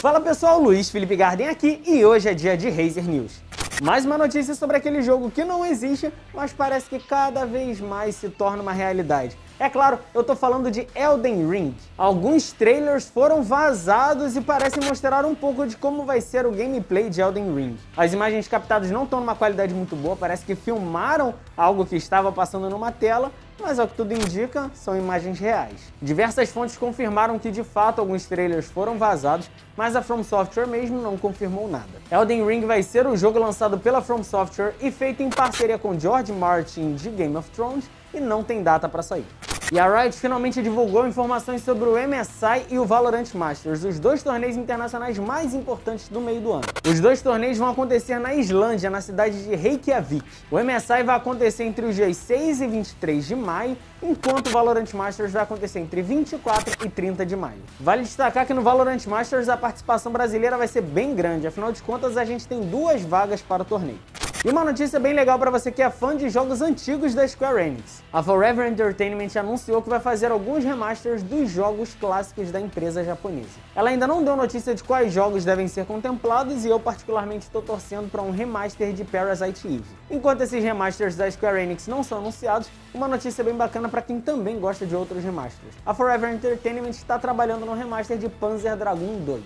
Fala pessoal, Luiz Felipe Garden aqui e hoje é dia de Razer News. Mais uma notícia sobre aquele jogo que não existe, mas parece que cada vez mais se torna uma realidade. É claro, eu tô falando de Elden Ring. Alguns trailers foram vazados e parecem mostrar um pouco de como vai ser o gameplay de Elden Ring. As imagens captadas não estão numa qualidade muito boa, parece que filmaram algo que estava passando numa tela, mas ao que tudo indica, são imagens reais. Diversas fontes confirmaram que de fato alguns trailers foram vazados, mas a From Software mesmo não confirmou nada. Elden Ring vai ser o jogo lançado pela From Software e feito em parceria com George Martin de Game of Thrones e não tem data para sair. E a Riot finalmente divulgou informações sobre o MSI e o Valorant Masters, os dois torneios internacionais mais importantes do meio do ano. Os dois torneios vão acontecer na Islândia, na cidade de Reykjavik. O MSI vai acontecer entre os dias 6 e 23 de maio, enquanto o Valorant Masters vai acontecer entre 24 e 30 de maio. Vale destacar que no Valorant Masters a participação brasileira vai ser bem grande, afinal de contas a gente tem duas vagas para o torneio. E uma notícia bem legal para você que é fã de jogos antigos da Square Enix. A Forever Entertainment anunciou que vai fazer alguns remasters dos jogos clássicos da empresa japonesa. Ela ainda não deu notícia de quais jogos devem ser contemplados e eu particularmente estou torcendo para um remaster de Parasite Eve. Enquanto esses remasters da Square Enix não são anunciados, uma notícia bem bacana para quem também gosta de outros remasters. A Forever Entertainment está trabalhando no remaster de Panzer Dragoon 2.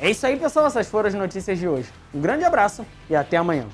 É isso aí pessoal, essas foram as notícias de hoje. Um grande abraço e até amanhã.